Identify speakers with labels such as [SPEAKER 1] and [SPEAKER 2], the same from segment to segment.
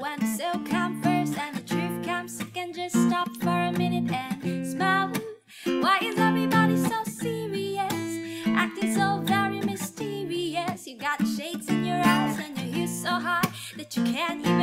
[SPEAKER 1] when the sale comes first and the truth comes second, just stop for a minute and smile. Why is everybody so serious? Acting so very mysterious. You got shades in your eyes and your heels so high that you can't even.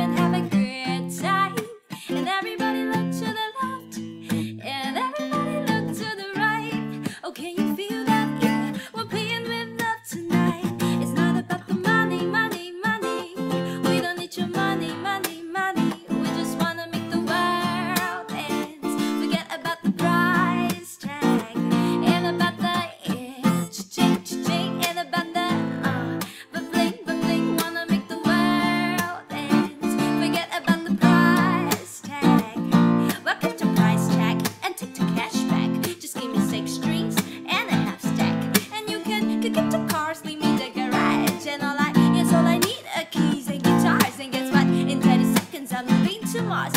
[SPEAKER 1] Mars.